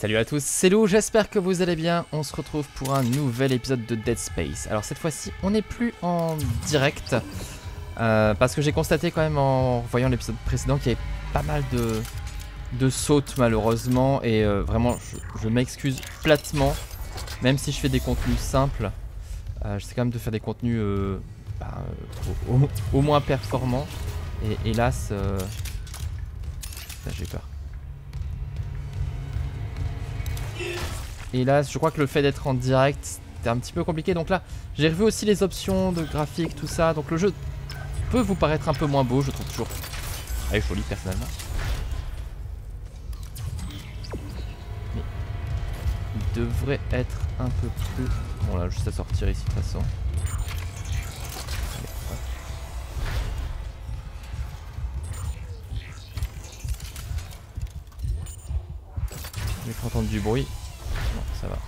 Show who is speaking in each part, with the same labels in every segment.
Speaker 1: Salut à tous, c'est Lou, j'espère que vous allez bien. On se retrouve pour un nouvel épisode de Dead Space. Alors cette fois-ci, on n'est plus en direct. euh, parce que j'ai constaté quand même en voyant l'épisode précédent qu'il y avait pas mal de, de sautes malheureusement. Et euh, vraiment, je, m'excuse platement. Même si je fais des contenus simples, euh, j'essaie quand même de faire des contenus euh, bah, au, au- moins performants. Et hélas, j'ai peur. Et là, je crois que le fait d'être en direct, c'était un petit peu compliqué. Donc là, j'ai revu aussi les options de graphique, tout ça. Donc le jeu peut vous paraître un peu moins beau, je trouve toujours très joli personnellement. Mais il devrait être un peu plus... Bon là, juste à sortir ici de toute façon. J'ai cru entendre du bruit. Ça va.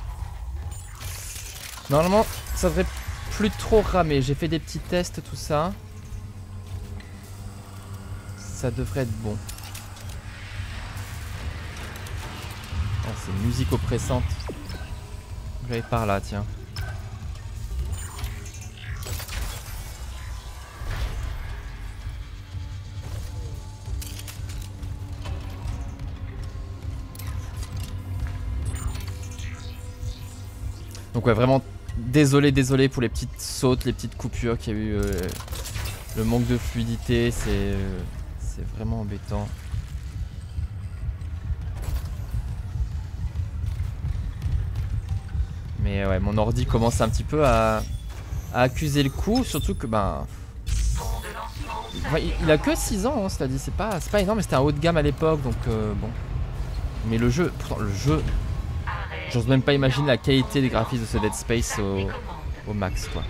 Speaker 1: Normalement, ça devrait plus trop ramer. J'ai fait des petits tests, tout ça. Ça devrait être bon. Oh, c'est musique oppressante. J'allais par là, tiens. Donc ouais, vraiment désolé, désolé pour les petites sautes, les petites coupures qu'il y a eu. euh, le manque de fluidité, c'est euh, c'est vraiment embêtant. Mais ouais, mon ordi commence un petit peu à, à accuser le coup, surtout que ben... Il, a que 6 ans, hein, cela dit, c'est pas, pas énorme, mais c'était un haut de gamme à l'époque, donc euh, bon. Mais le jeu, pourtant le jeu, j'ose même pas imaginer la qualité des graphismes de ce Dead Space au, max quoi.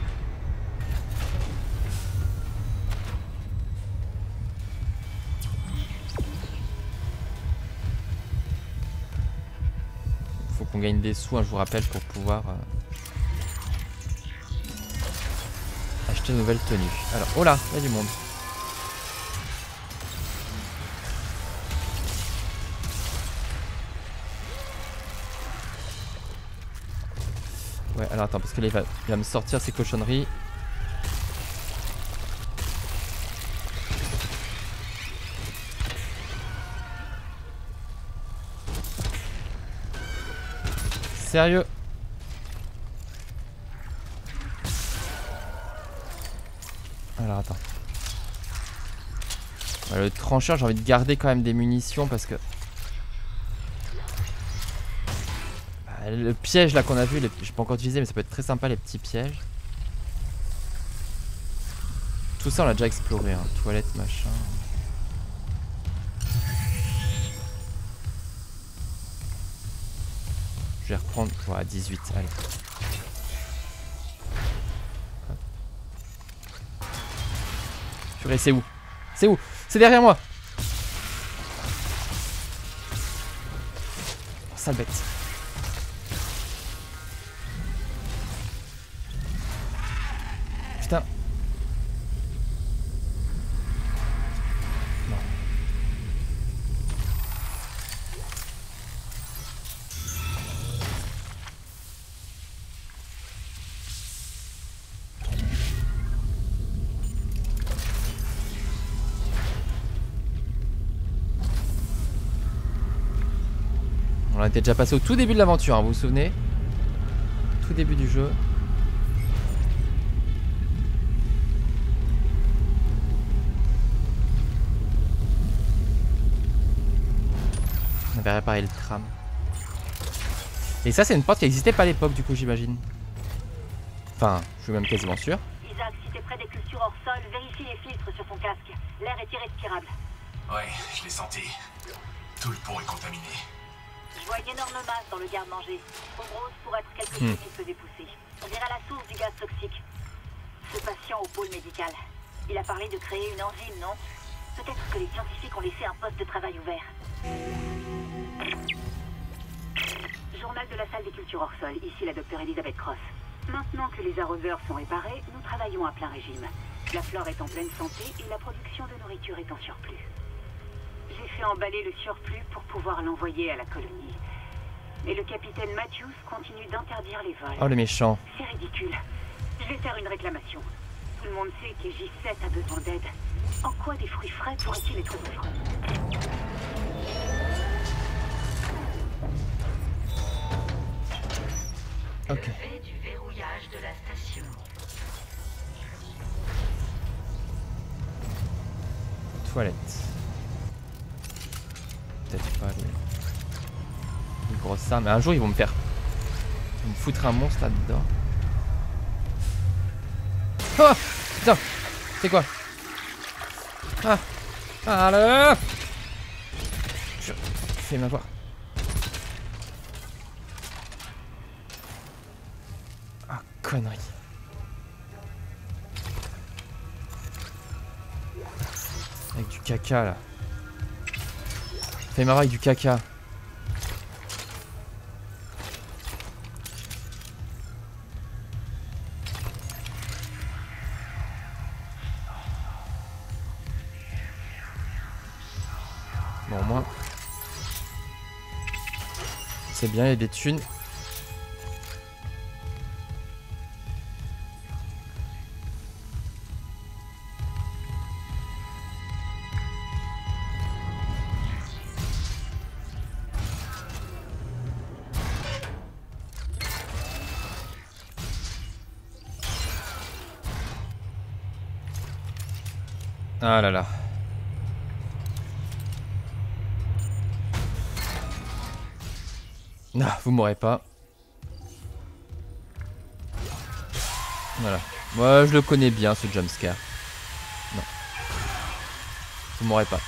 Speaker 1: Faut qu'on gagne des sous, hein, je vous rappelle, pour pouvoir euh, acheter une nouvelle tenue. Alors, oh là, il y a du monde. Ouais, alors attends, parce que là, il va, il va me sortir ses cochonneries. Sérieux? Alors attends. Le trancheur, j'ai envie de garder quand même des munitions parce que Le piège là qu'on a vu, les... je pas encore utilisé mais ça peut être très sympa les petits pièges. Tout ça on l'a déjà exploré, hein. toilette machin. Je vais reprendre, voilà 18, allez. Purée, c'est où? C'est où? C'est derrière moi Oh, Sale bête. Était déjà passé au tout début de l'aventure, hein, vous vous souvenez Tout début du jeu. On avait réparé le tram. Et ça, c'est une porte qui n'existait pas à l'époque, du coup, j'imagine. Enfin, je suis même quasiment sûr.
Speaker 2: Isaac, si t'es près des cultures hors sol, vérifie les filtres sur ton casque. L'air est irrespirable.
Speaker 3: Ouais, je l'ai senti. Tout le pont est contaminé.
Speaker 2: Une énorme masse dans le garde-manger. Trop grosse pour être quelque
Speaker 1: Hmm.
Speaker 2: chose qui peut dépousser. On dirait la source du gaz toxique. Ce patient au pôle médical. Il a parlé de créer une enzyme, non? Peut-être que les scientifiques ont laissé un poste de travail ouvert. Journal de la salle des cultures hors sol. Ici la docteure Elisabeth Cross. Maintenant que les arroseurs sont réparés, nous travaillons à plein régime. La flore est en pleine santé et la production de nourriture est en surplus. J'ai fait emballer le surplus pour pouvoir l'envoyer à la colonie. Et le capitaine Matthews continue d'interdire les vols.
Speaker 1: Oh, le méchant.
Speaker 2: C'est ridicule. Je vais faire une réclamation. Tout le monde sait que J7 a besoin d'aide. En quoi des fruits frais pourraient-ils être besoin
Speaker 1: Ok.
Speaker 4: Levé du verrouillage de la station.
Speaker 1: Toilette. Peut-être pas les... les grosses armes. Mais un jour, ils vont me faire... Ils vont me foutre un monstre là-dedans. Oh Putain C'est quoi? Ah Ah là Je fais ma voix. Ah, connerie. Avec du caca là. Fais ma voix avec du caca. Bon, au moins. C'est bien, il y a des thunes. Ah là là. Non, vous m'aurez pas. Voilà. Moi, je le connais bien, ce jumpscare. Non. Vous m'aurez pas.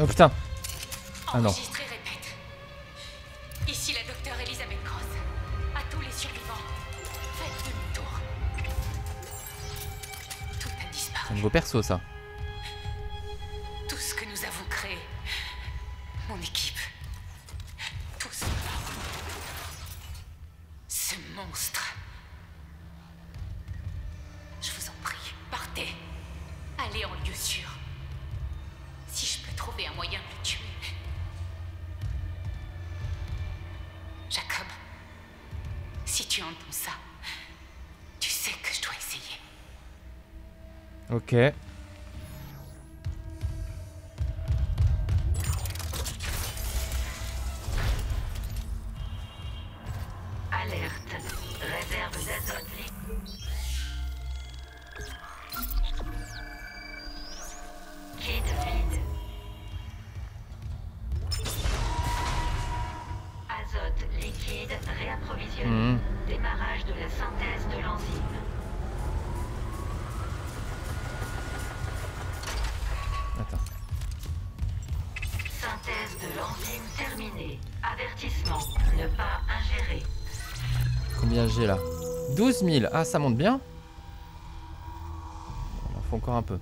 Speaker 1: Oh putain Ah non.
Speaker 5: Ici la docteure Elizabeth Cross. À tous les survivants, faites demi-tour. Tout a
Speaker 1: C'est un
Speaker 5: disparu.
Speaker 1: nouveau perso, ça. Ah, ça monte bien. Il en faut encore un peu.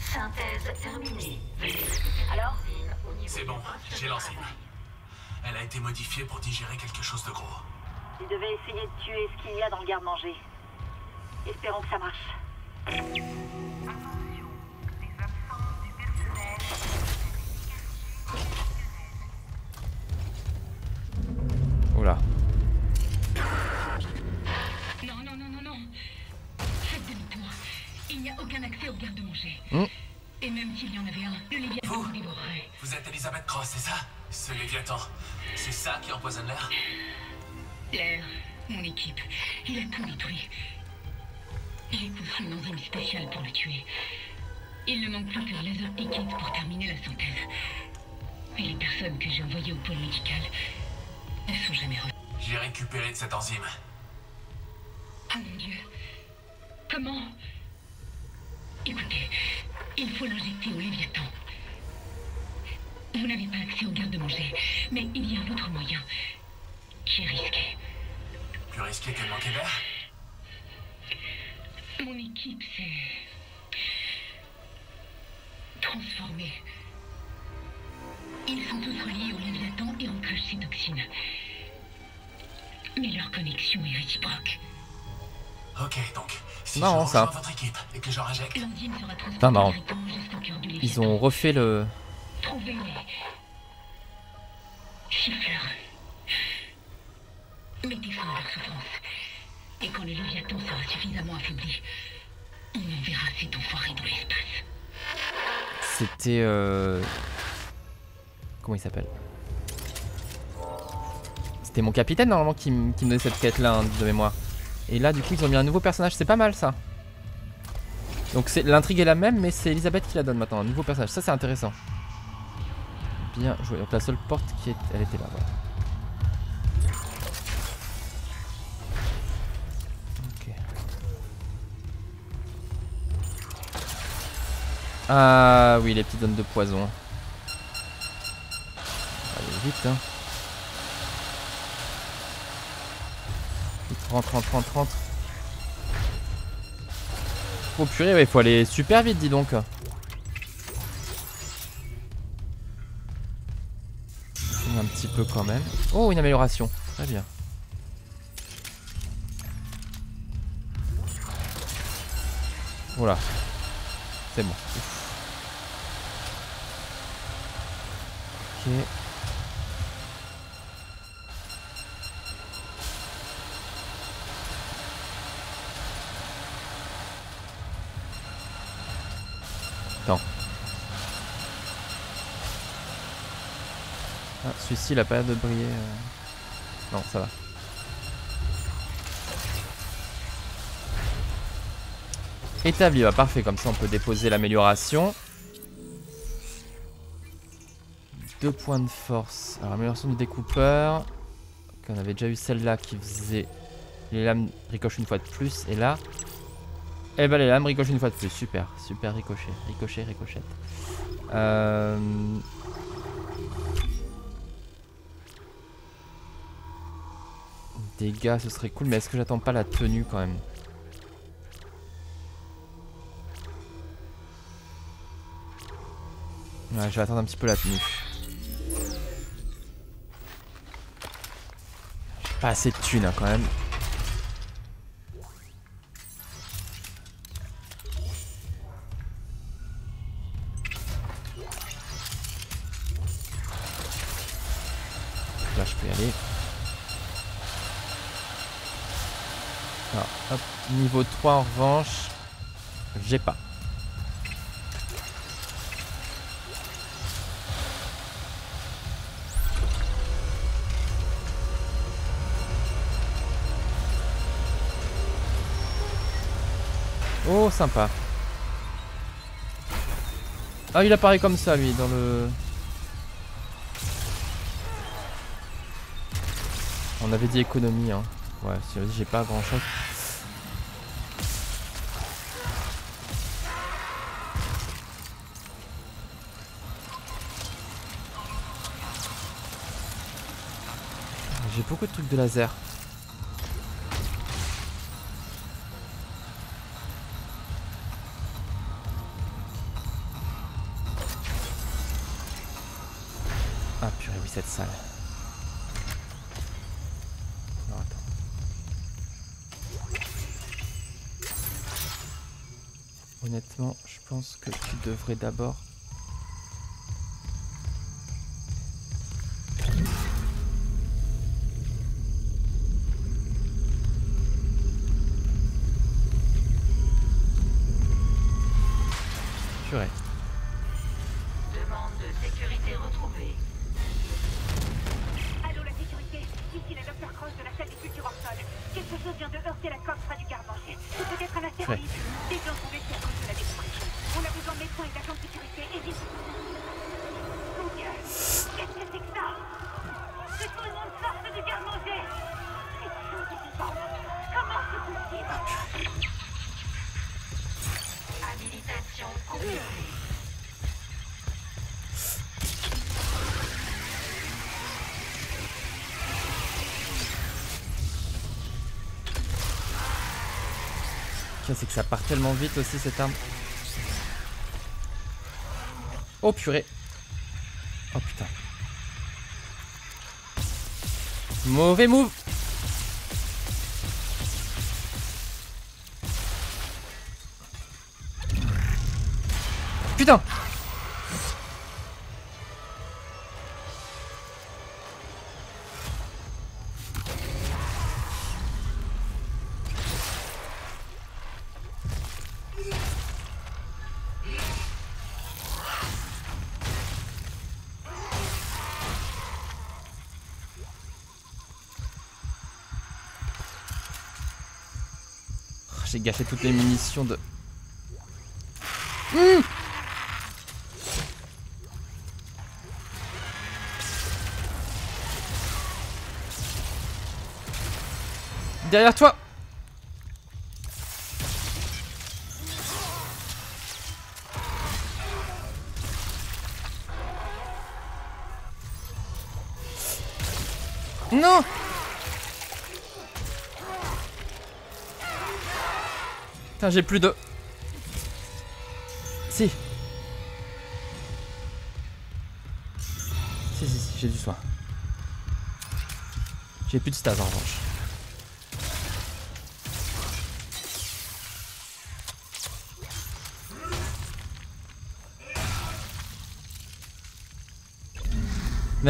Speaker 4: Synthèse terminée.
Speaker 2: Alors
Speaker 3: C'est bon, j'ai l'enzyme. Elle a été modifiée pour digérer quelque chose de gros.
Speaker 2: Il devait essayer de tuer ce qu'il y a dans le garde-manger. Espérons que ça marche.
Speaker 3: Vous
Speaker 5: vous
Speaker 3: êtes Elisabeth Cross, c'est ça? Ce Léviathan. C'est ça qui empoisonne l'air?
Speaker 5: L'air, mon équipe, il a tout détruit. J'ai poussé une enzyme spéciale pour le tuer. Il ne manque plus que l'azote liquide pour terminer la synthèse. Et les personnes que j'ai envoyées au pôle médical ne sont jamais revenues.
Speaker 3: J'ai récupéré de cette enzyme.
Speaker 5: Oh mon Dieu. Comment Écoutez, il faut l'injecter au Léviathan. Vous n'avez pas accès au garde-manger, mais il y a un autre moyen qui est risqué.
Speaker 3: Plus risqué que manquer d'air
Speaker 5: Mon équipe s'est transformée. Ils sont tous reliés au Léviathan et en cachent ses toxines. Mais leur connexion est réciproque.
Speaker 3: Ok, donc. Si
Speaker 1: Marrant, ça. Pas marrant. Ils ont refait le.
Speaker 5: Trouvez-les. Chiffre-leur. Mettez fin à leur souffrance. Et quand le Léviathan sera suffisamment affaibli, on enverra cet enfoiré dans l'espace.
Speaker 1: C'était. Euh... Comment il s'appelle? C'était mon capitaine normalement qui me donnait cette quête là hein, de mémoire. Et là du coup ils ont mis un nouveau personnage, c'est pas mal ça. Donc l'intrigue est la même mais c'est Elisabeth qui la donne maintenant, un nouveau personnage. Ça c'est intéressant. Bien joué. Donc la seule porte qui est... elle était là, voilà. Ok. Ah oui, les petites zones de poison. Allez, vite, hein. Rentre, rentre, rentre, rentre. Oh purée, il faut aller super vite, dis donc. Un petit peu quand même. Oh, une amélioration. Très bien. Voilà. C'est bon. Ok. Ah, celui-ci il a pas l'air de briller. euh. Non, ça va. Établi, bah parfait, comme ça on peut déposer l'amélioration. Deux points de force. Alors, amélioration du découpeur. Ok, on avait déjà eu celle-là qui faisait. Les lames ricochent une fois de plus. Et là. Eh ben, les lames ricochent une fois de plus. Super, super ricochet. Ricochet, ricochette. Euh. Dégâts, ce serait cool, mais est-ce que j'attends pas la tenue quand même Ouais, je vais attendre un petit peu la tenue. J'ai pas assez de thunes hein, quand même. Niveau 3 en revanche, j'ai pas. Oh, sympa. Ah, il apparaît comme ça, lui, dans le... On avait dit économie, hein. Ouais, j'ai pas grand beaucoup de de laser. Ah purée, oui, cette salle. Attends. Honnêtement, je pense que tu devrais d'abord...
Speaker 2: c'est que ça
Speaker 1: part tellement vite aussi cette arme. Oh purée. Oh putain. Mauvais move J'ai gâché toutes les munitions de... Derrière toi Non Putain, j'ai plus de... Si. Si, si, si, j'ai du soin. J'ai plus de stats en revanche.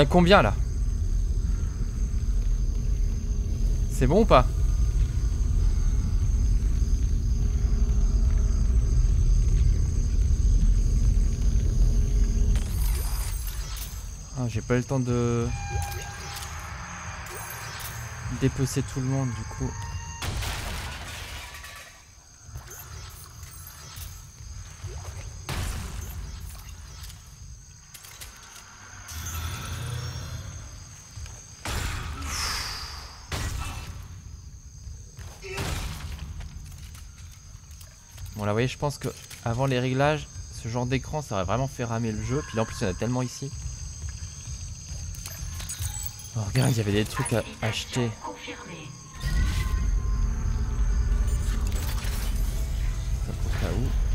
Speaker 1: Combien là? C'est bon ou pas? Ah, j'ai pas eu le temps de dépecer tout le monde du coup. Bon là vous voyez je pense que avant les réglages ce genre d'écran ça aurait vraiment fait ramer le jeu puis là en plus il y en a tellement ici Oh, regarde, il y avait des trucs à acheter. Ça pour cas où.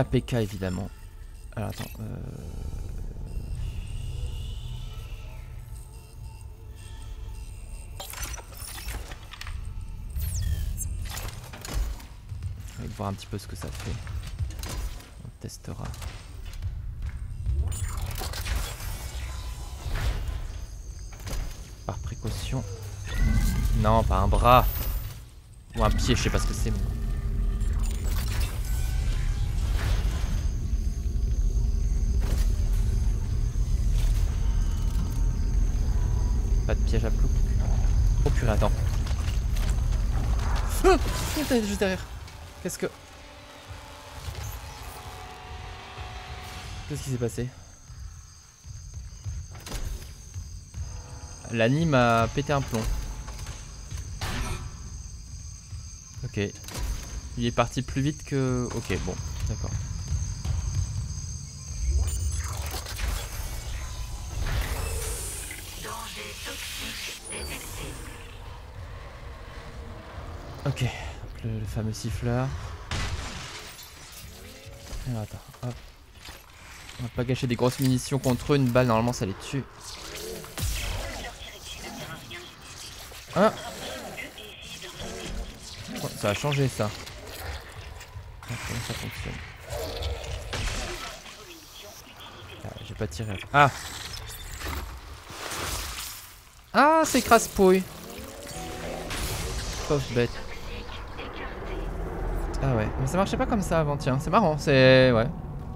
Speaker 1: Méga PK, évidemment. Alors, attends. Euh... On va voir un petit peu ce que ça fait. On testera. Par précaution. Non, pas un bras. Ou un pied, je sais pas ce que c'est. Piège à plouc. Oh purée, attends. Ah Putain, juste derrière. Qu'est-ce que... Qu'est-ce qui s'est passé? L'anime a pété un plomb. Ok. Il est parti plus vite que... Ok, bon, d'accord.
Speaker 4: Danger toxique détecté.
Speaker 1: Ok, donc le, le fameux siffleur. On va pas gâcher des grosses munitions contre eux, une balle normalement ça les tue. Ah Ça a changé ça. Ah, Ah, J'ai pas tiré. Ah Ah c'est crasse-pouille Pauvre bête. Ah ouais, mais ça marchait pas comme ça avant, tiens. C'est marrant, c'est... Ouais.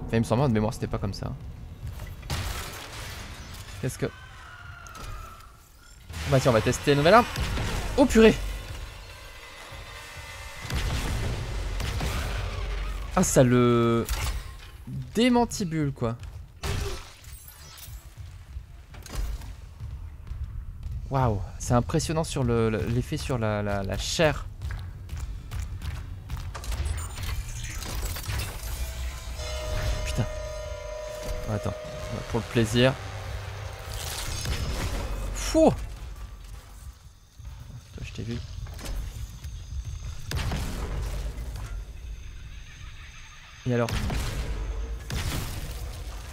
Speaker 1: Enfin, il me semble de mémoire, c'était pas comme ça. Qu'est-ce que... Bah tiens, on va tester une nouvelle arme. Oh purée Ah, ça le... Démantibule, quoi. Waouh, c'est impressionnant sur le- le- l'effet sur la- la chair. Pour le plaisir. Fou Toi, je t'ai vu. Et alors?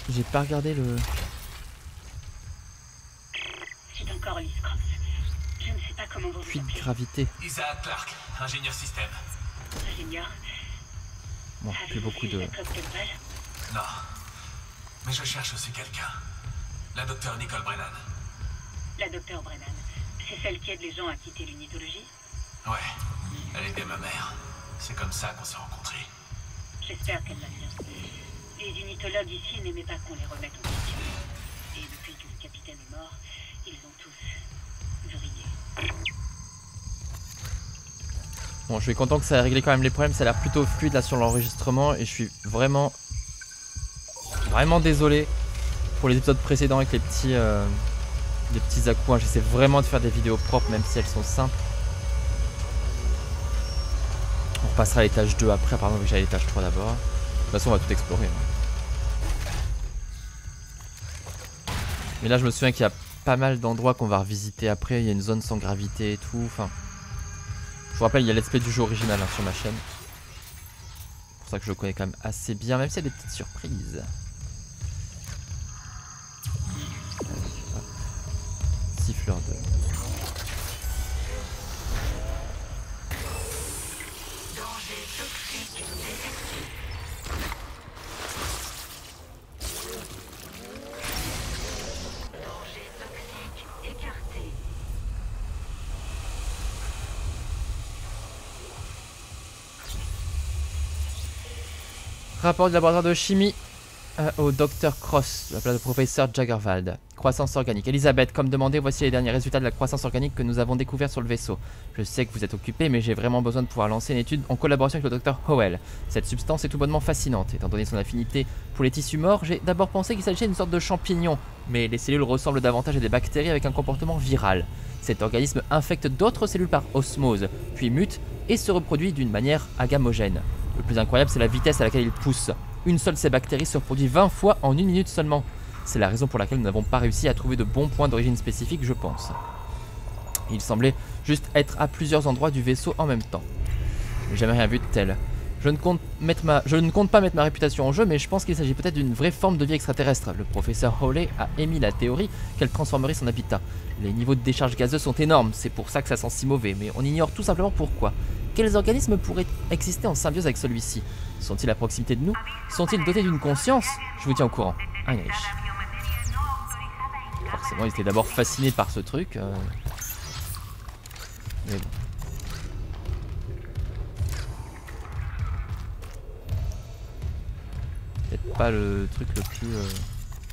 Speaker 1: J'ai pas regardé le...
Speaker 2: C'est encore. Je ne sais pas comment vous
Speaker 1: puits de gravité.
Speaker 3: Isaac Clark, ingénieur système.
Speaker 2: Ingénieur.
Speaker 1: Bon, plus beaucoup de...
Speaker 3: Non. Mais je cherche aussi quelqu'un. La docteure Nicole Brennan.
Speaker 2: La docteure Brennan. C'est celle qui aide les gens à quitter l'unitologie
Speaker 3: Ouais, elle était ma mère. C'est comme ça qu'on s'est rencontrés.
Speaker 2: J'espère qu'elle va bien. Les unitologues ici n'aimaient pas qu'on les remette en question. Et depuis que le capitaine est mort, ils ont tous vrillé.
Speaker 1: Bon, je suis content que ça ait réglé quand même les problèmes. Ça a l'air plutôt fluide là sur l'enregistrement. Et je suis vraiment. Vraiment désolé pour les épisodes précédents avec les petits. euh, les petits à J'essaie vraiment de faire des vidéos propres, même si elles sont simples. On repassera à l'étage 2 après, pardon, que j'ai à l'étage 3 d'abord. De toute façon, on va tout explorer. hein. Mais là, je me souviens qu'il y a pas mal d'endroits qu'on va revisiter après. Il y a une zone sans gravité et tout. Enfin. Je vous rappelle, il y a l'aspect du jeu original hein, sur ma chaîne. C'est pour ça que je le connais quand même assez bien, même s'il y a des petites surprises. Siffleur de... Rapport du laboratoire de chimie euh, au docteur Cross, la place du professeur Jaggerwald. Croissance organique. Elisabeth, comme demandé, voici les derniers résultats de la croissance organique que nous avons découvert sur le vaisseau. Je sais que vous êtes occupé, mais j'ai vraiment besoin de pouvoir lancer une étude en collaboration avec le docteur Howell. Cette substance est tout bonnement fascinante. Étant donné son affinité pour les tissus morts, j'ai d'abord pensé qu'il s'agissait d'une sorte de champignon, mais les cellules ressemblent davantage à des bactéries avec un comportement viral. Cet organisme infecte d'autres cellules par osmose, puis mute et se reproduit d'une manière agamogène. Le plus incroyable, c'est la vitesse à laquelle il pousse. Une seule de ces bactéries se reproduit 20 fois en une minute seulement. C'est la raison pour laquelle nous n'avons pas réussi à trouver de bons points d'origine spécifiques, je pense. Il semblait juste être à plusieurs endroits du vaisseau en même temps. J'ai jamais rien vu de tel. Je je ne compte pas mettre ma réputation en jeu, mais je pense qu'il s'agit peut-être d'une vraie forme de vie extraterrestre. Le professeur Hawley a émis la théorie qu'elle transformerait son habitat. Les niveaux de décharge gazeuse sont énormes, c'est pour ça que ça sent si mauvais, mais on ignore tout simplement pourquoi. Quels organismes pourraient exister en symbiose avec celui-ci? Sont-ils à proximité de nous? Sont-ils dotés d'une conscience? Je vous tiens au courant. Heinrich. Forcément, il était d'abord fasciné par ce truc. euh. Mais bon. Peut-être pas le truc le plus euh,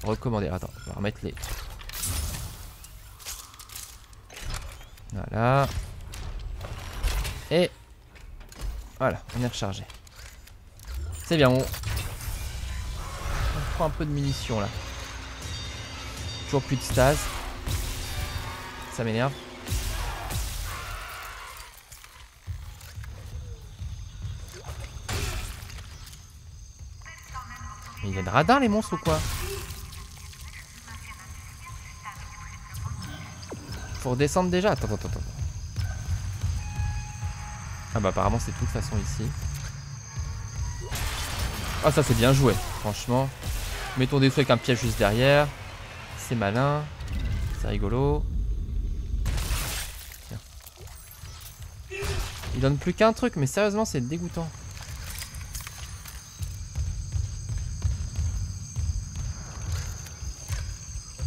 Speaker 1: recommandé. Attends, on va remettre les. Voilà. Et voilà, on est rechargé. C'est bien, on... on prend un peu de munitions là. Toujours plus de stase. Ça m'énerve. Mais il y a de radar les monstres ou quoi? Faut redescendre déjà Attends, attends, attends. Ah bah apparemment c'est de toute façon ici. Ah ça c'est bien joué, franchement. Mettons des trucs avec un piège juste derrière. C'est malin. C'est rigolo. Tiens. Il donne plus qu'un truc, mais sérieusement c'est dégoûtant.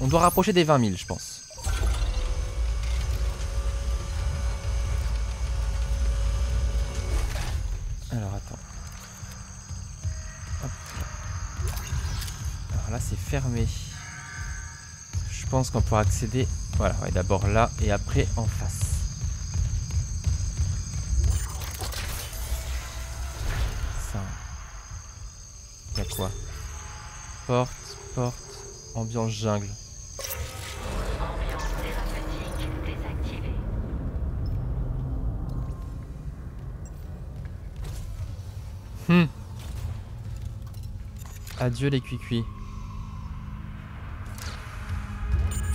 Speaker 1: On doit rapprocher des 20 000, je pense. Je pense qu'on pourra accéder. Voilà, ouais, d'abord là et après en face. Ça. Y a quoi? Porte, porte, ambiance jungle. Hmm. Adieu les cuicuis.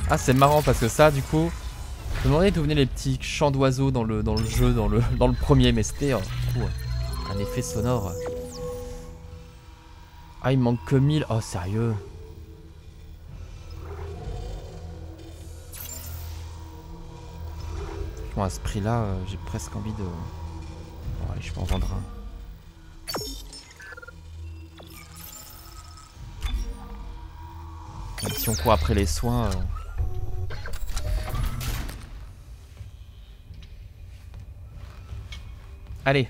Speaker 1: Ah c'est marrant parce que ça du coup Je me demandais d'où venaient les petits chants d'oiseaux dans le, dans le jeu, dans le, dans le premier Mais c'était euh, euh, un effet sonore Ah il manque que 1000 Oh sérieux Bon à ce prix là j'ai presque envie de... Bon allez je peux en vendre un Même si on court après les soins. euh. Allez.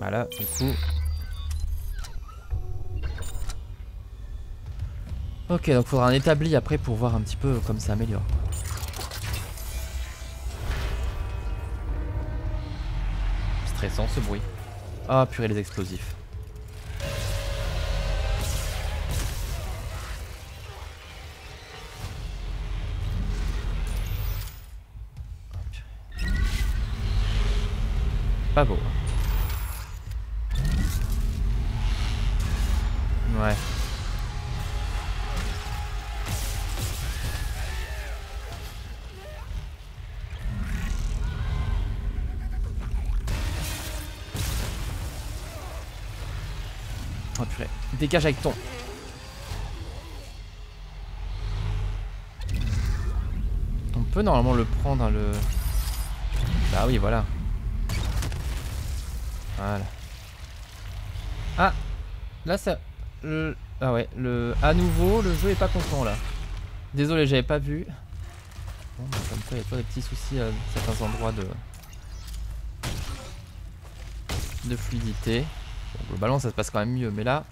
Speaker 1: Voilà, du coup. Ok, donc faudra un établi après pour voir un petit peu comme ça améliore. Stressant ce bruit. Ah purée les explosifs. Pas beau. Ouais. Dégage avec ton. On peut normalement le prendre hein, le. Bah oui voilà. Voilà. Ah Là ça... Ah ouais, le... À nouveau, le jeu est pas content là. Désolé, j'avais pas vu. Bon, bah, comme ça, il y a toujours des petits soucis à certains endroits de... De fluidité. Bon, globalement, ça se passe quand même mieux, mais là...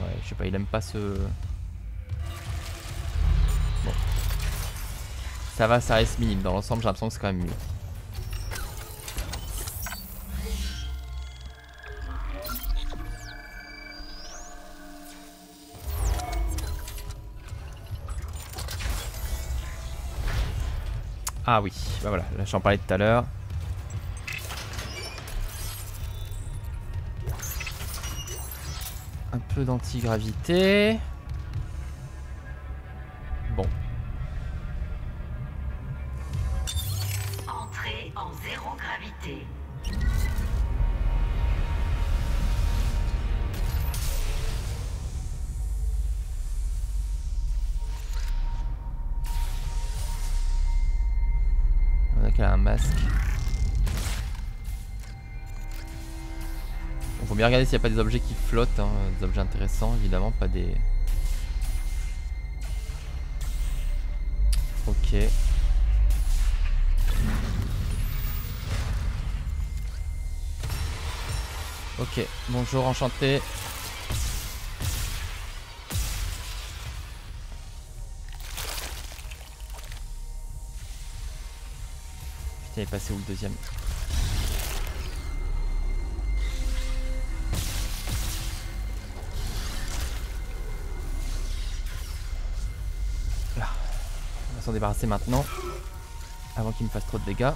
Speaker 1: Ouais, je sais pas, il aime pas ce... Bon. Ça va, ça reste minime. Dans l'ensemble, j'ai l'impression que c'est quand même mieux. Ah oui, bah voilà, là j'en parlais tout à l'heure. Peu d'antigravité. Bon,
Speaker 4: Entrée en zéro gravité.
Speaker 1: on a qu'elle a un masque. Bon, faut bien regarder s'il n'y a pas des objets qui flottent, hein, des objets intéressants évidemment, pas des... Ok. Ok, bonjour, enchanté. Putain, il est passé où le deuxième? S'en débarrasser maintenant. Avant qu'il me fasse trop de dégâts.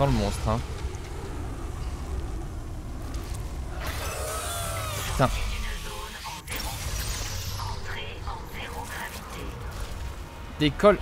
Speaker 1: Sent le monstre, hein. Putain. Décolle.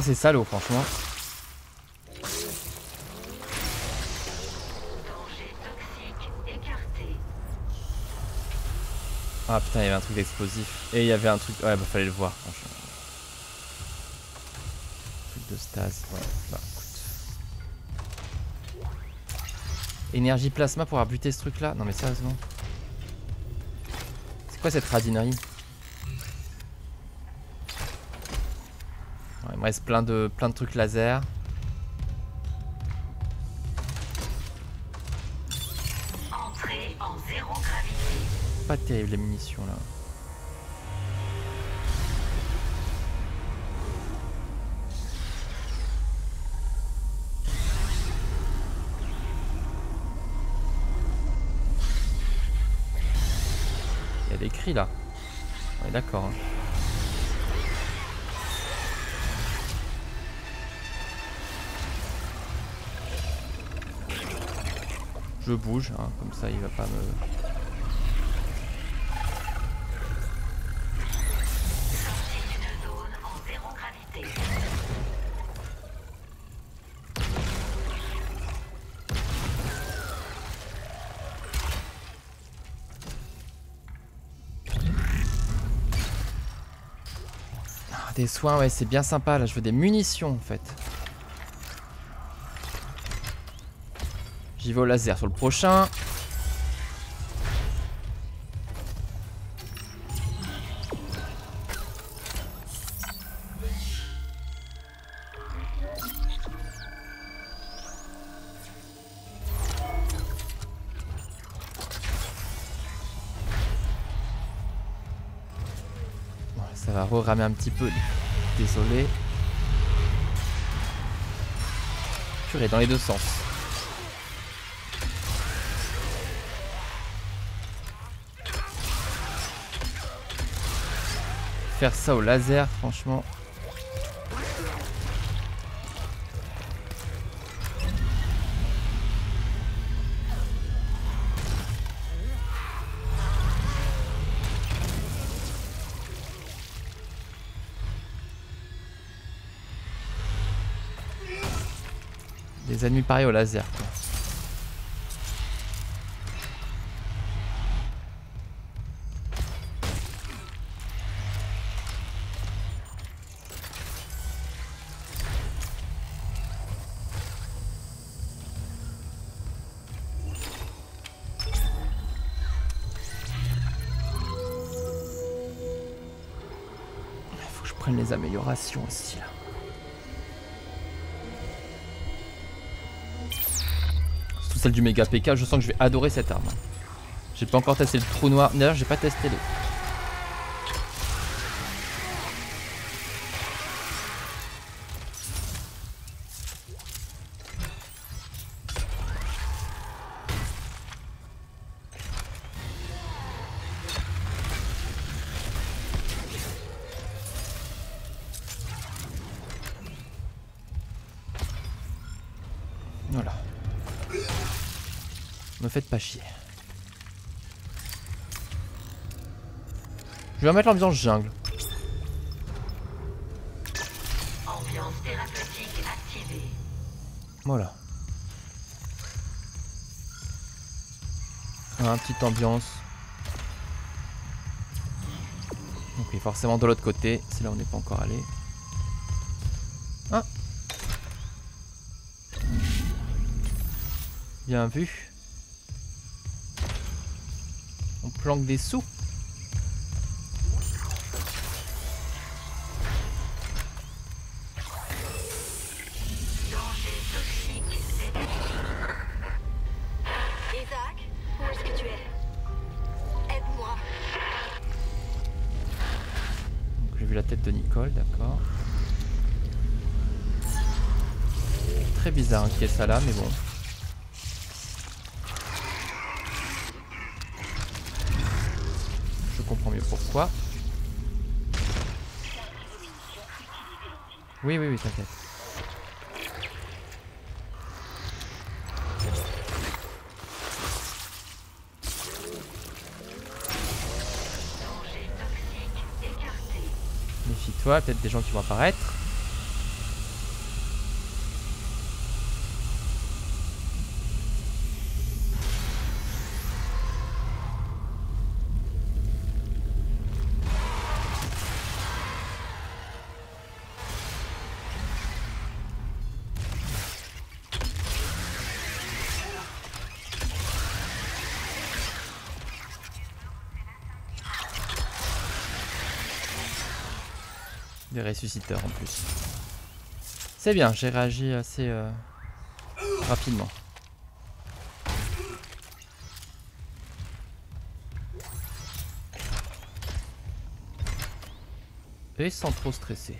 Speaker 1: C'est salaud franchement. Ah putain il y avait un truc explosif. Et il y avait un truc... Ouais bah fallait le voir franchement. Truc de stase. Ouais bah écoute. Énergie plasma pour buté ce truc là Non mais sérieusement. C'est quoi cette radinerie Ouais, Il me reste plein de, plein de trucs laser.
Speaker 4: Entrée en zéro gravité.
Speaker 1: Pas terrible les munitions là. Il y a des cris là. On est d'accord. hein. Je bouge, hein, comme ça il va pas me... Ah, Des soins, ouais, c'est bien sympa. Là, je veux des munitions en fait. Au laser sur le prochain. Ça va re-ramer un petit peu. Désolé. Purée, dans les deux sens. Faire ça au laser, franchement. Des ennemis pareils au laser. Quoi. Améliorations aussi là. Celle du méga PK, je sens que je vais adorer cette arme. J'ai pas encore testé le trou noir. D'ailleurs, j'ai pas testé les. Vais remettre l'ambiance jungle.
Speaker 4: Ambiance thérapeutique activée.
Speaker 1: Voilà. Un petite ambiance. Ok, forcément de l'autre côté. C'est là où on n'est pas encore allé. Ah Bien vu. On planque des sous. Ça là, mais bon. Je comprends mieux pourquoi. Oui, oui, oui, t'inquiète. Méfie-toi, peut-être des gens qui vont apparaître. Ressusciteurs en plus. C'est bien, j'ai réagi assez euh, rapidement. Et sans trop stresser.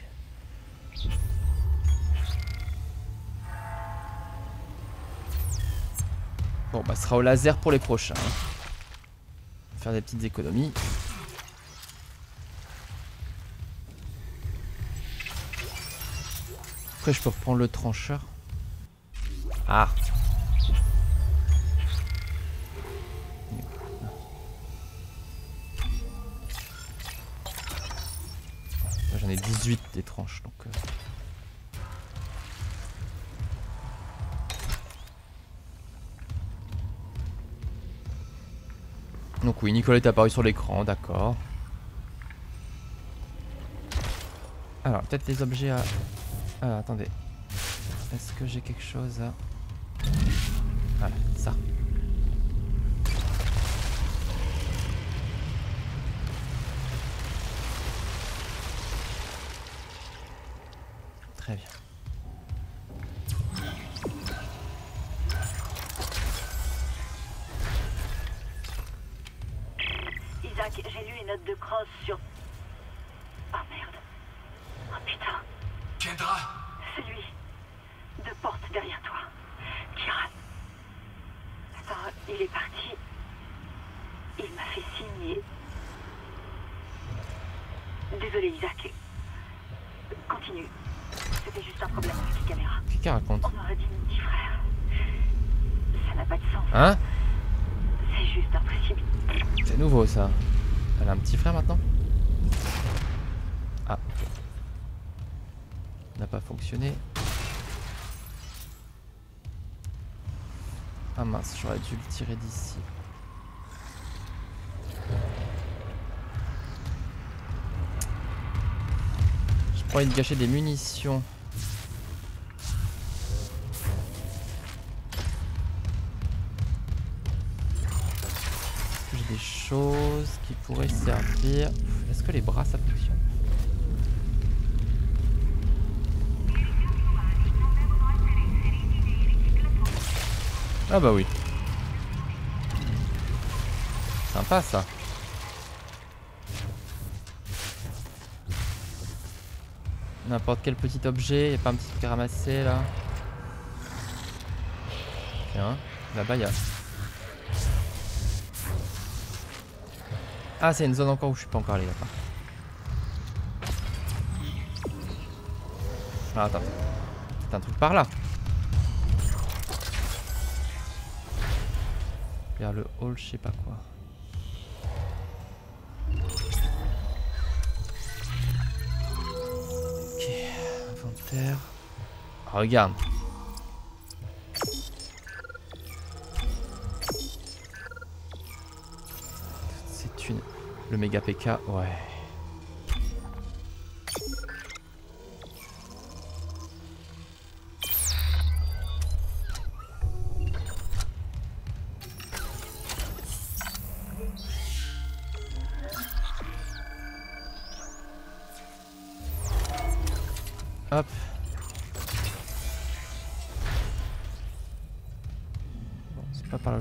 Speaker 1: Bon bah ce sera au laser pour les prochains. hein. Faire des petites économies. Après, je peux reprendre le trancheur. Ah J'en ai 18 des tranches, donc... euh. Donc oui, Nicolas est apparu sur l'écran, d'accord. Alors, peut-être des objets à... Ah, attendez. Est-ce que j'ai quelque chose à... Voilà, ça.
Speaker 2: Il est parti. Il m'a fait signer. Désolé, Isaac. Continue. C'était juste un problème avec les caméras.
Speaker 1: Qu'est-ce qu'elle raconte
Speaker 2: On aurait dit mon petit frère. Ça n'a pas de sens.
Speaker 1: Hein
Speaker 2: C'est juste impossible.
Speaker 1: C'est nouveau ça. Elle a un petit frère maintenant Ah. N'a pas fonctionné. Mince, j'aurais dû le tirer d'ici. Pas envie de gâcher des munitions. J'ai des choses qui pourraient servir. Est-ce que les bras ça fonctionne? Ah bah oui. Sympa ça. N'importe quel petit objet, y a pas un petit truc à ramasser là. Tiens, là-bas y a. Ah, c'est une zone encore où je suis pas encore allé là-bas. Ah, attends. C'est un truc par là. Vers le hall, je sais pas quoi. Ok, inventaire. Regarde. C'est une... Le méga PK, ouais.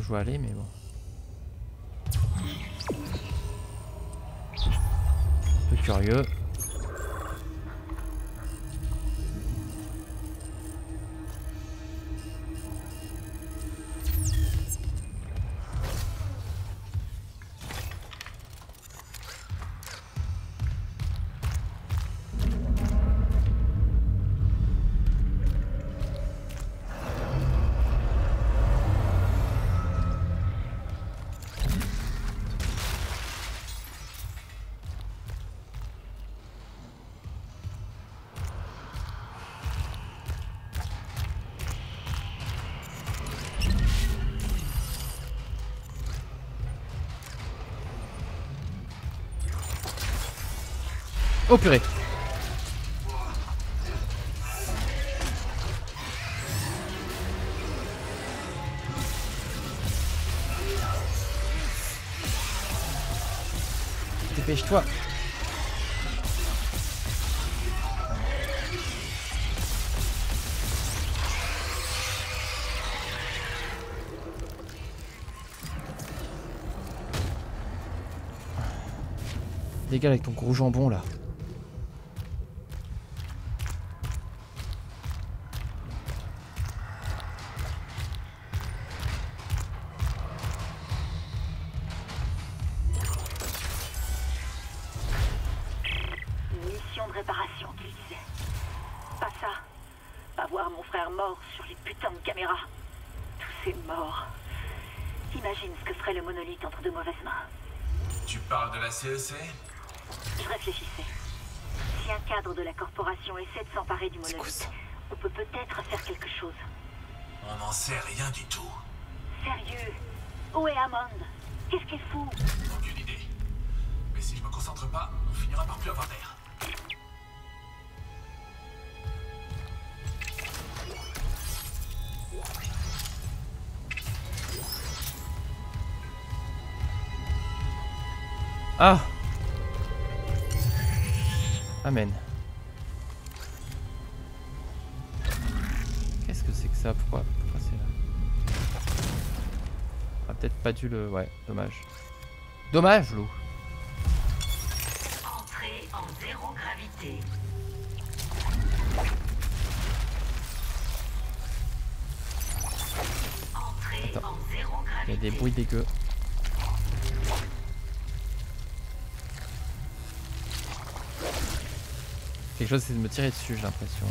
Speaker 1: Je dois aller, mais bon. Oh purée Dépêche-toi Dégage avec ton gros jambon là.
Speaker 2: Pas
Speaker 1: dû le... Ouais, dommage. Dommage, loup.
Speaker 4: Entrée en zéro gravité.
Speaker 1: Attends. Il y a des bruits dégueux. Quelque chose essaie de me tirer dessus, j'ai l'impression.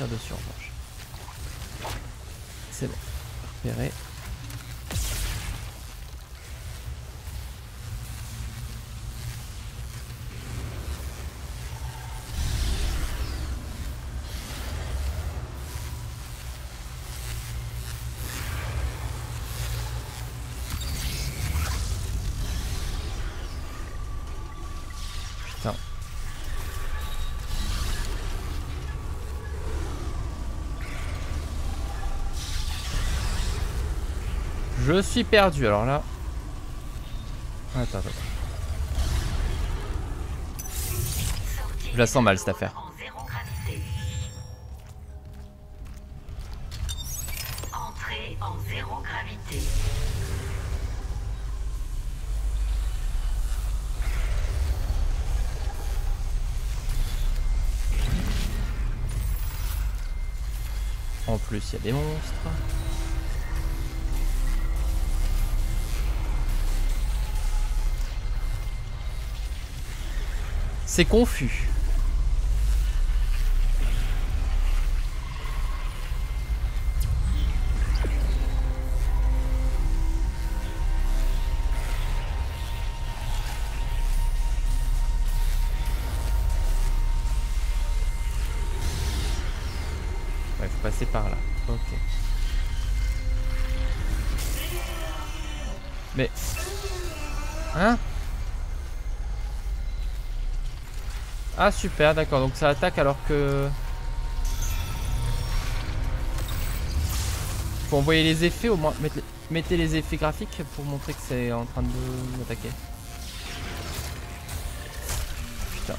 Speaker 1: Tire dessus en. C'est bon. Repéré. me suis perdu alors là. Attends, attends. Je la sens mal cette affaire.
Speaker 4: En zéro gravité. En
Speaker 1: plus, il y a des monstres. Confus. Ouais, faut passer par là. Ok. Mais... Hein? Ah super, d'accord, donc ça attaque alors que... Faut envoyer les effets au moins. Mettez, les effets graphiques pour montrer que c'est en train de m'attaquer. Putain.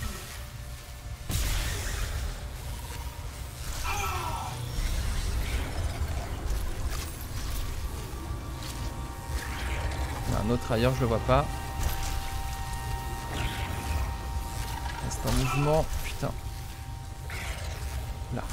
Speaker 1: Il y en a un autre ailleurs, je le vois pas. Mouvement. Putain. Là.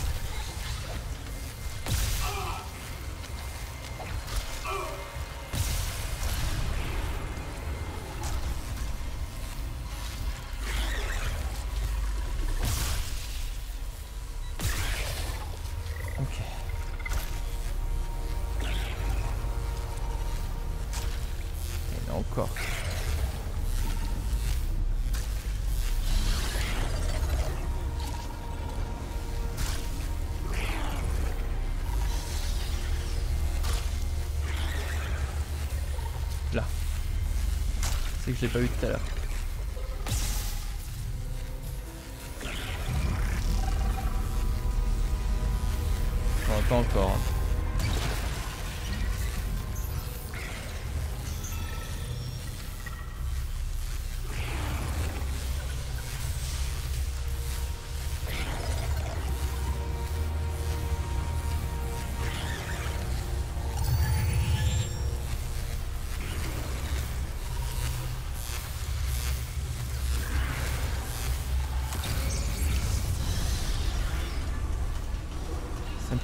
Speaker 1: Je l'ai pas vu tout à l'heure.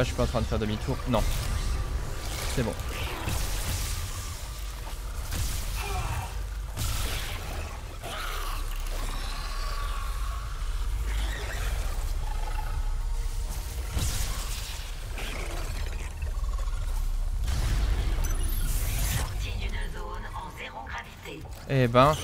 Speaker 1: Je suis pas en train de faire demi-tour. Non. C'est bon.
Speaker 4: Sortie d'une zone en zéro gravité.
Speaker 1: Eh ben.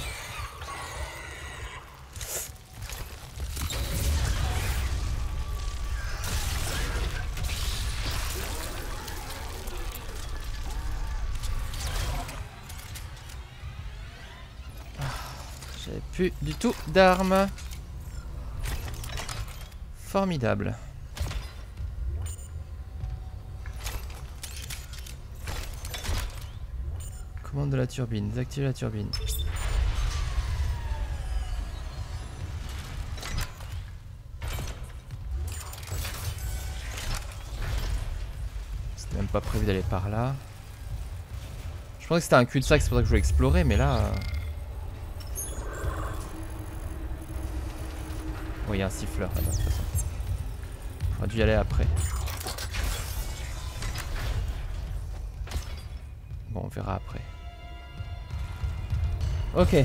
Speaker 1: Plus du tout d'armes. Formidable. Commande de la turbine, désactiver la turbine. C'était même pas prévu d'aller par là. Je pensais que c'était un cul-de-sac, c'est pour ça que je voulais explorer, mais là... euh, Il y a un siffleur là-bas, de toute façon. J'aurais dû y aller après. Bon, on verra après. Ok.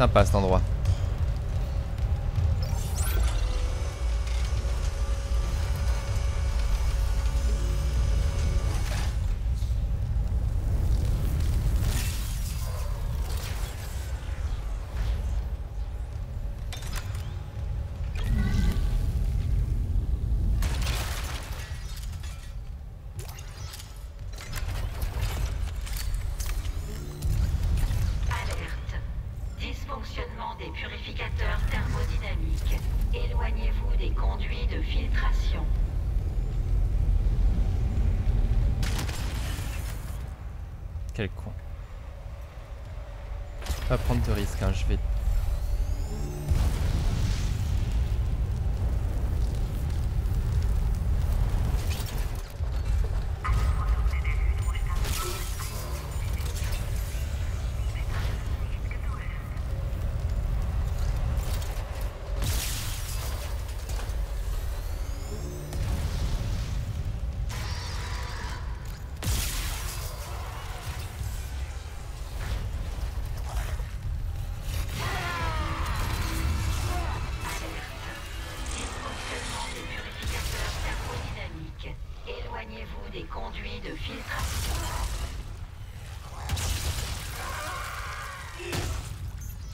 Speaker 1: Sympa cet endroit.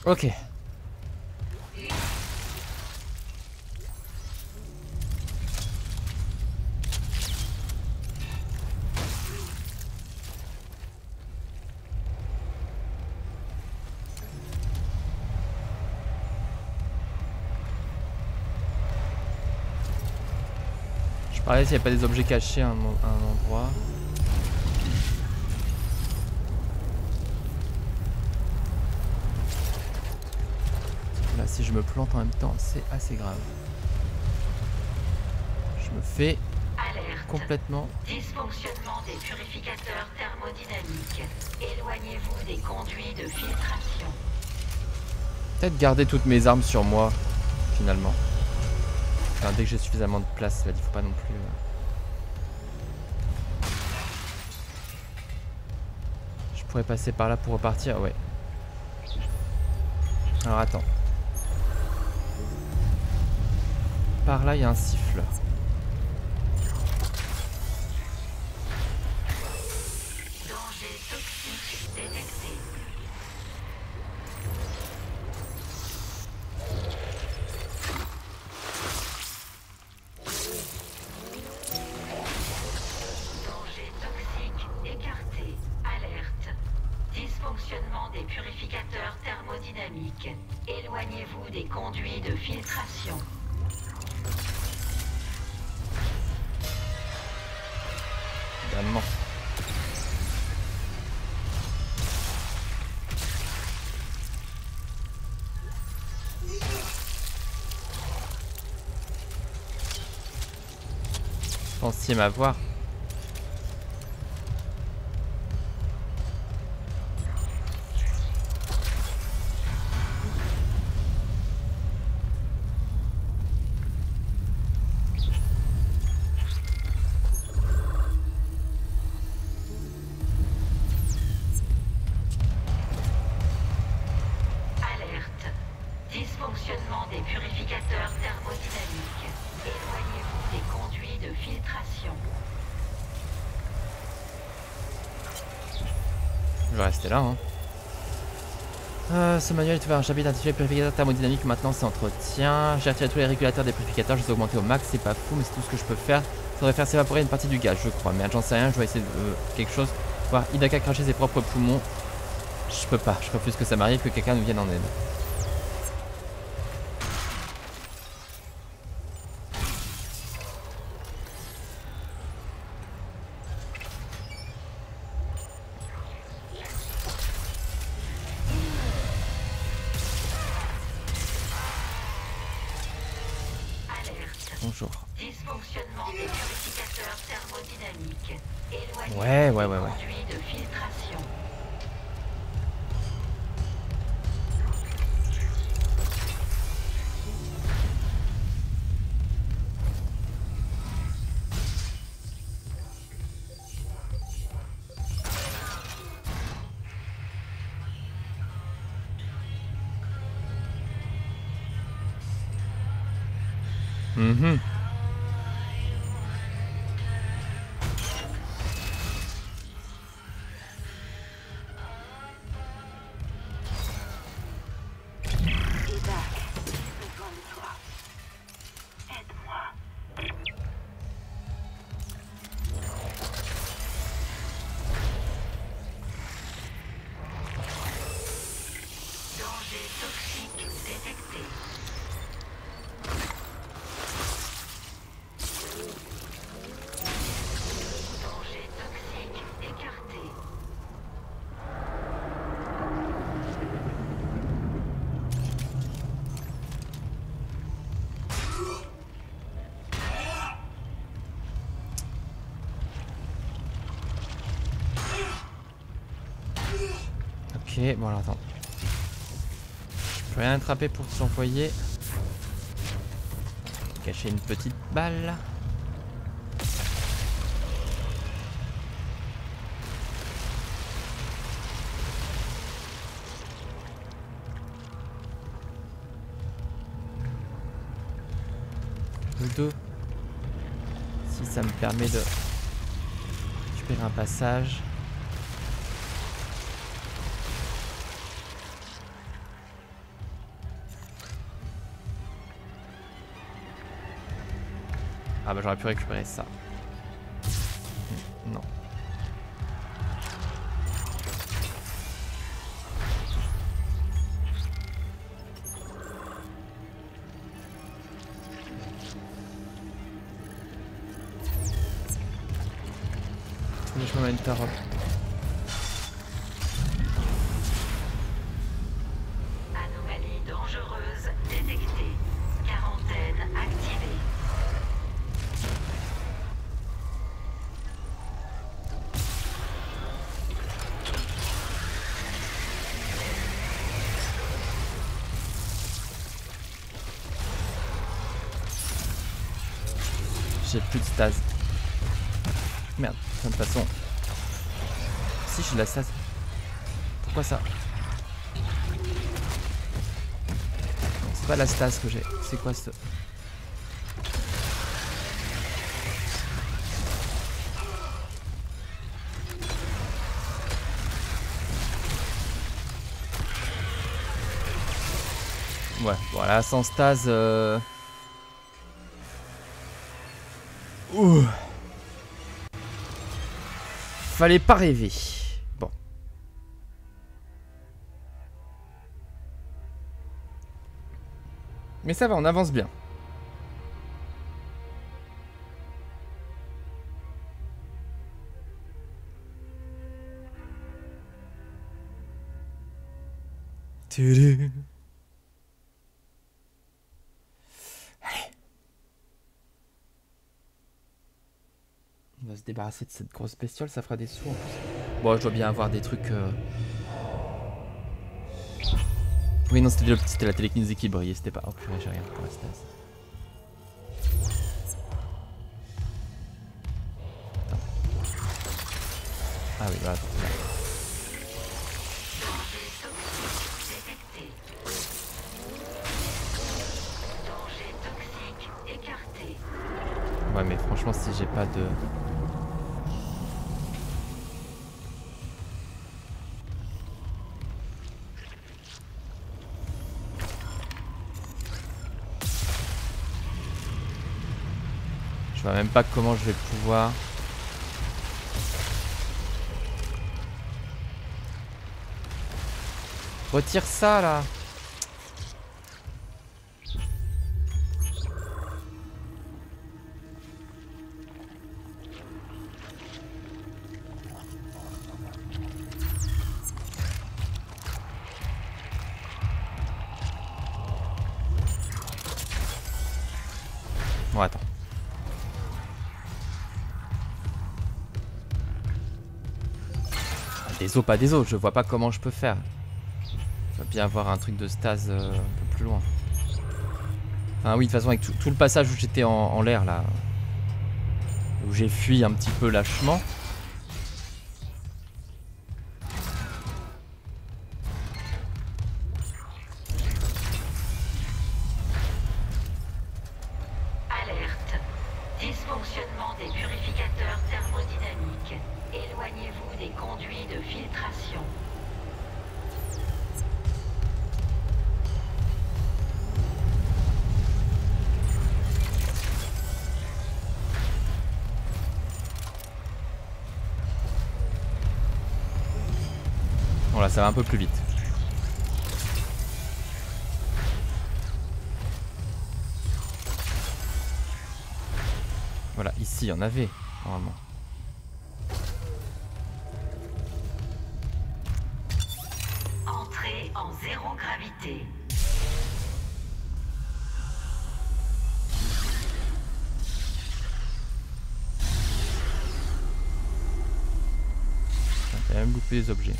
Speaker 1: Ok. Je parlais s'il n'y a pas des objets cachés à un, endroit. Là, si je me plante en même temps, c'est assez grave. Je me fais
Speaker 4: Alerte.
Speaker 1: complètement.
Speaker 4: Dysfonctionnement des purificateurs thermodynamiques. Éloignez-vous des conduits de filtration.
Speaker 1: Peut-être garder toutes mes armes sur moi, finalement. Enfin, dès que j'ai suffisamment de place, là, il faut pas non plus. euh. Je pourrais passer par là pour repartir, ouais. Alors attends. Par là, il y a un siffle. M'avoir.
Speaker 4: Alerte.
Speaker 1: Là. Hein. Euh, ce manuel est ouvert un chapitre intitulé Purificateur thermodynamique. Maintenant, c'est entretien. J'ai retiré tous les régulateurs des purificateurs. Je les ai augmentés au max. C'est pas fou, mais c'est tout ce que je peux faire. Faudrait faire s'évaporer une partie du gaz, je crois. Mais j'en sais rien. Je vais essayer de euh, quelque chose. Voir Hidaka cracher ses propres poumons. Je peux pas. Je refuse que ça m'arrive que quelqu'un nous vienne en aide. Bon alors attends. Je peux rien attraper pour s'envoyer. Cacher une petite balle. Le dos. Si ça me permet de récupérer un passage. Ah bah j'aurais pu récupérer ça. Non. Tous les chemins mènent à de toute façon. Si j'ai la stase. Pourquoi ça? C'est pas la stase que j'ai. C'est quoi ce? Ouais, voilà, sans stase. Euh... Fallait pas rêver. Bon. Mais ça va, on avance bien. On va se débarrasser de cette grosse bestiole, ça fera des sous en plus. Bon, je dois bien avoir des trucs. euh. Oui, non, c'était le- c'était la télékinésie qui brillait, c'était pas. Oh purée, j'ai rien pour la stase. Ah oui, voilà. attends, là.
Speaker 4: Détecté. Danger toxique écarté.
Speaker 1: Ouais, mais franchement, si j'ai pas de. Même pas comment je vais pouvoir. Retire ça là. Ah, pas des os, je vois pas comment je peux faire. Je dois bien avoir un truc de stase euh, un peu plus loin. Enfin oui, de toute façon avec tout, le passage où j'étais en l'air là, où j'ai fui un petit peu lâchement. Ça va un peu plus vite. Voilà, ici il y en avait, normalement.
Speaker 4: Entrée en zéro gravité.
Speaker 1: J'ai même loupé des objets.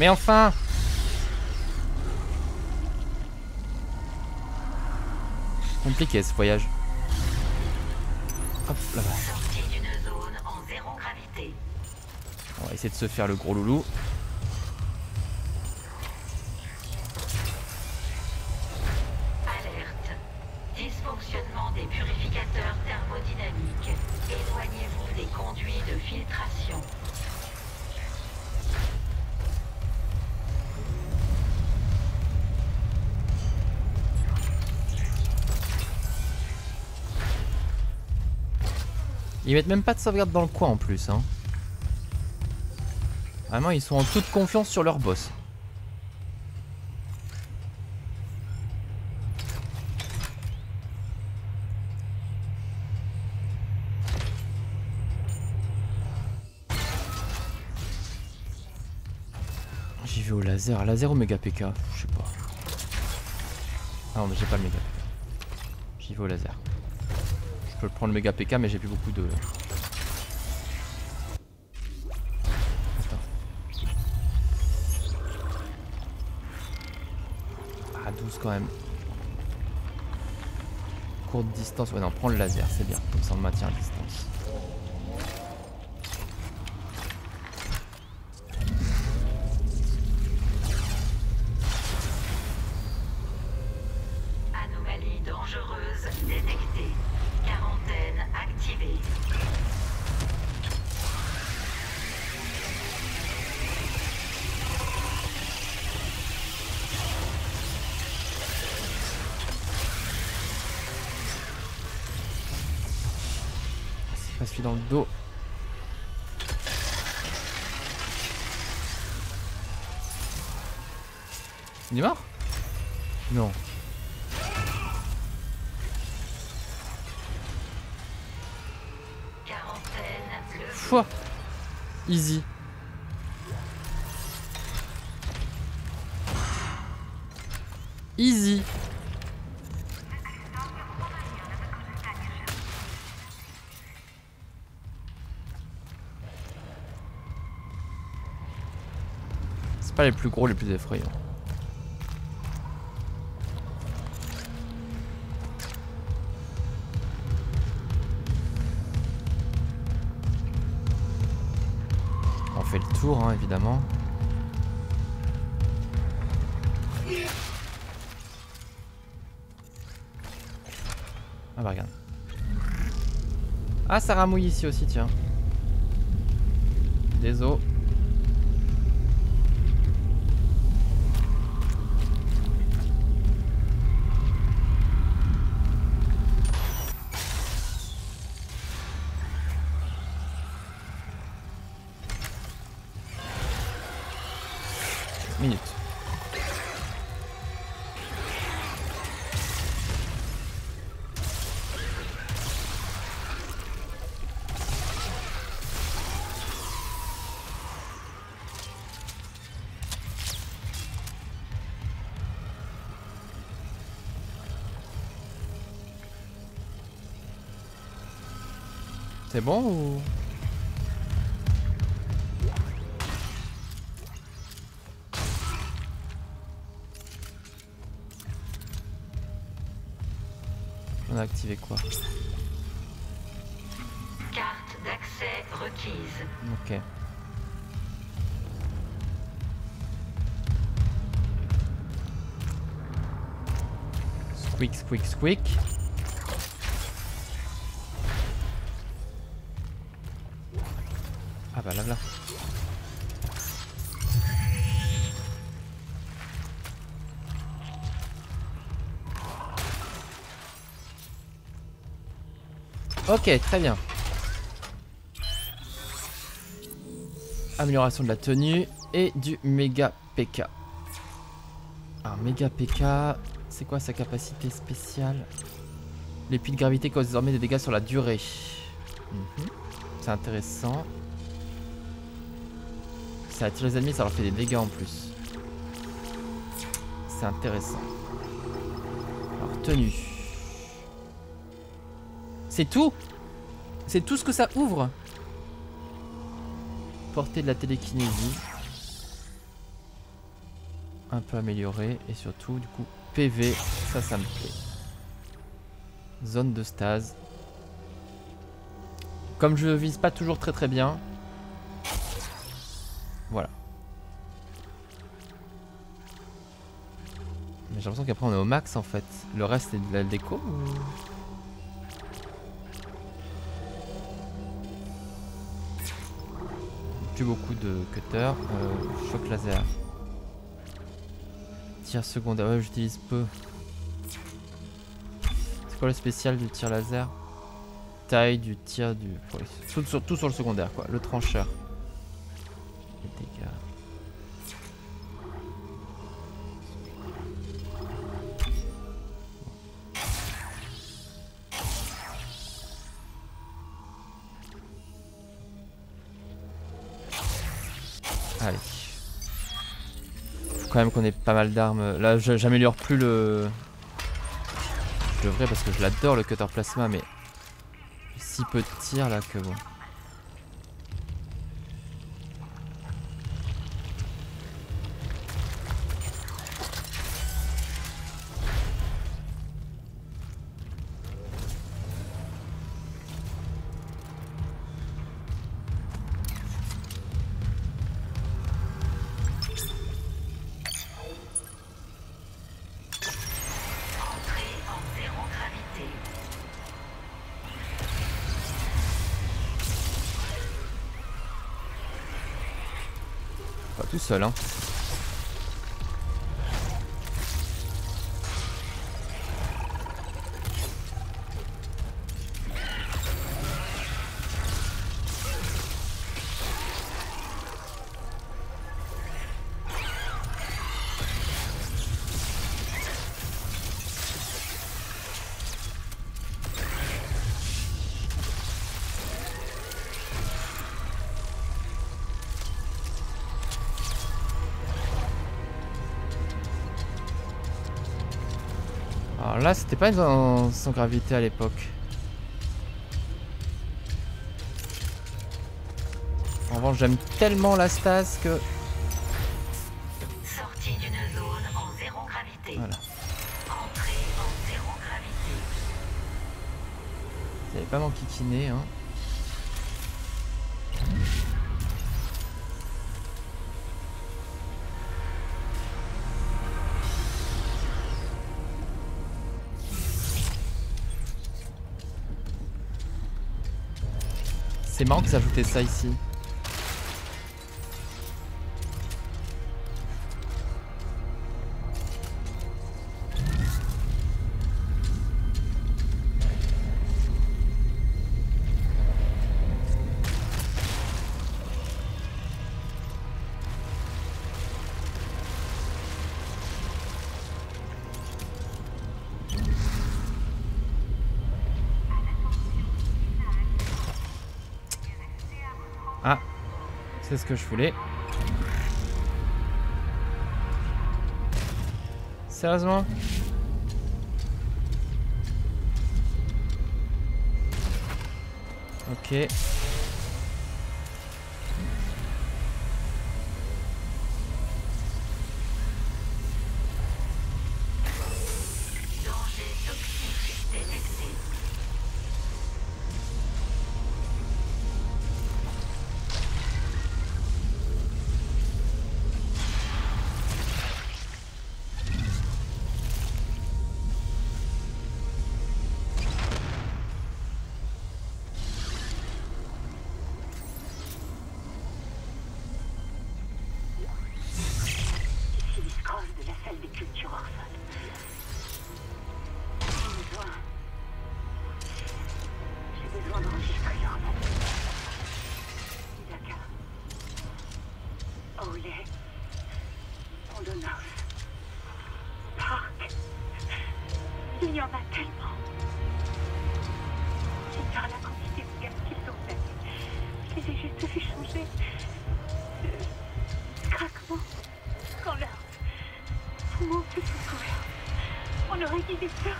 Speaker 1: Mais enfin Compliqué ce voyage. Hop là-bas. On va essayer de se faire le gros loulou. Ils mettent même pas de sauvegarde dans le coin en plus. Hein. Vraiment, ils sont en toute confiance sur leur boss. J'y vais au laser. Laser ou méga PK Je sais pas. Ah non, mais j'ai pas le méga. J'y vais au laser. Je peux prendre le méga PK, mais j'ai plus beaucoup de. Ah, 12 quand même. Courte distance. Ouais, non, prends le laser, c'est bien. Comme ça, on maintient à distance. Dans le dos. Il est mort? Non.
Speaker 4: Quarantaine le.
Speaker 1: Easy. Pas les plus gros, les plus effrayants. On fait le tour, hein, évidemment. Ah bah regarde. Ah, ça ramouille ici aussi, tiens. Des os. C'est bon ou... On a activé quoi?
Speaker 4: Carte d'accès requise.
Speaker 1: Ok. Squeak, squeak, squeak. Ah bah là. Ok, très bien. Amélioration de la tenue et du méga PK. Alors méga PK, c'est quoi sa capacité spéciale? Les puits de gravité causent désormais des dégâts sur la durée. Mhm. C'est intéressant. Ça attire les ennemis, ça leur fait des dégâts en plus. C'est intéressant. Alors tenue. C'est tout? C'est tout ce que ça ouvre? Portée de la télékinésie. Un peu amélioré. Et surtout, du coup, PV. Ça, ça me plaît. Zone de stase. Comme je vise pas toujours très très bien. J'ai l'impression qu'après on est au max en fait. Le reste c'est de la déco ou... Plus beaucoup de cutter. Euh, choc laser. Tir secondaire. Ouais, j'utilise peu. C'est quoi le spécial du tir laser? Taille du tir du. Tout sur, tout sur le secondaire quoi. Le trancheur. Même qu'on ait pas mal d'armes. Là, j'améliore plus le. Je devrais parce que je l'adore le cutter plasma, mais si peu de tir là que bon. Tout seul, hein. C'était pas une zone sans gravité à l'époque. En revanche, j'aime tellement la stase que.
Speaker 4: Sortie d'une zone en zéro gravité.
Speaker 1: Voilà.
Speaker 4: Entrée en zéro gravité.
Speaker 1: Vous allez pas m'enquiquiner, hein. C'est marrant qu'ils aient ajouté ça ici. C'est ce que je voulais. Sérieusement Ok.
Speaker 2: On aurait dit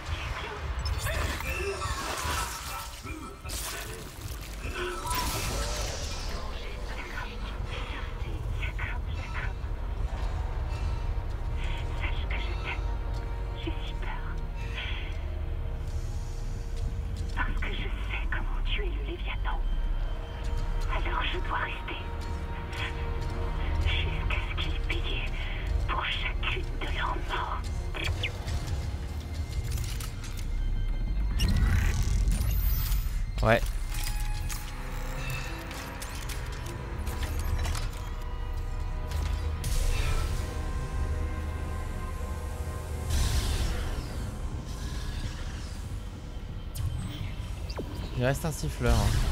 Speaker 1: Il reste un siffleur. Hein.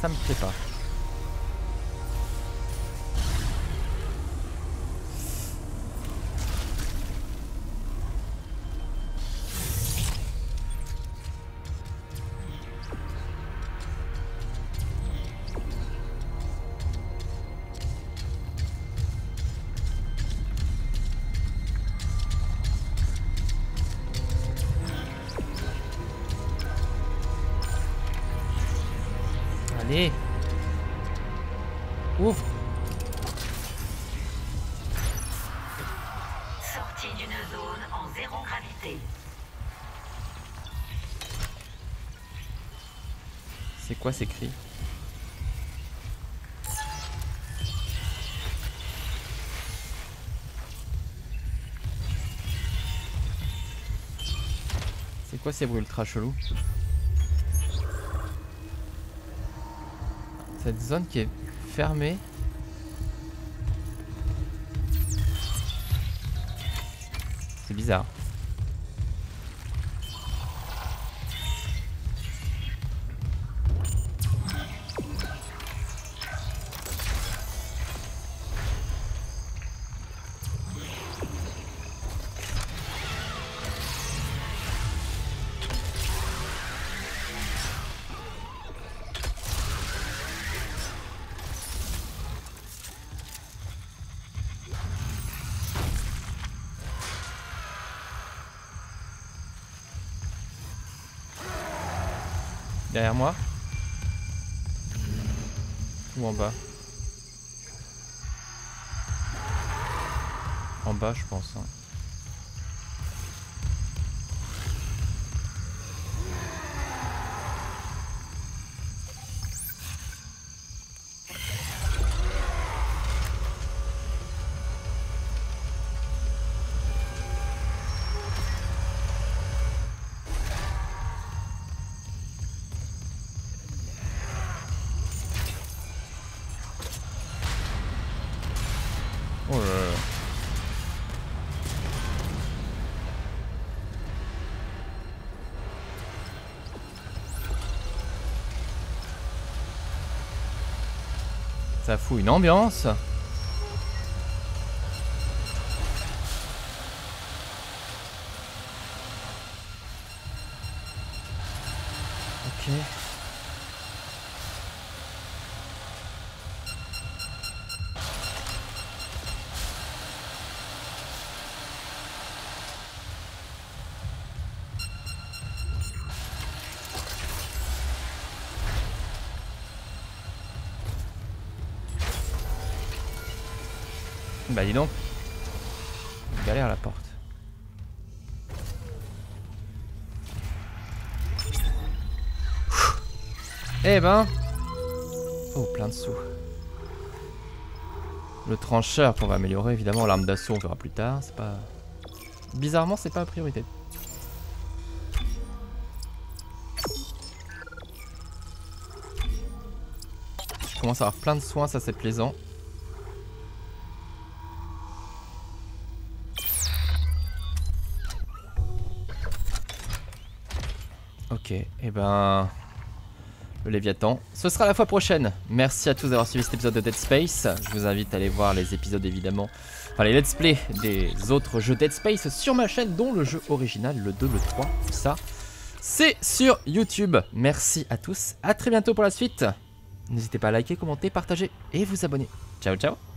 Speaker 2: ça
Speaker 1: me plaît pas. quoi ces cris C'est quoi ces bruits ultra chelous Cette zone qui est fermée Derrière moi Ou en bas En bas, je pense. Hein. une ambiance. Bah dis donc. Galère la porte. Eh ben. Oh, plein de sous. Le trancheur qu'on va améliorer, évidemment. L'arme d'assaut, on verra plus tard. C'est pas. Bizarrement, c'est pas la priorité. Je commence à avoir plein de soins, ça c'est plaisant. Eh ben... Le Léviathan. Ce sera la fois prochaine. Merci à tous d'avoir suivi cet épisode de Dead Space. Je vous invite à aller voir les épisodes évidemment, enfin les let's play des autres jeux Dead Space sur ma chaîne, dont le jeu original, le 2, le 3, tout ça. C'est sur YouTube. Merci à tous. À très bientôt pour la suite. N'hésitez pas à liker, commenter, partager et vous abonner. Ciao ciao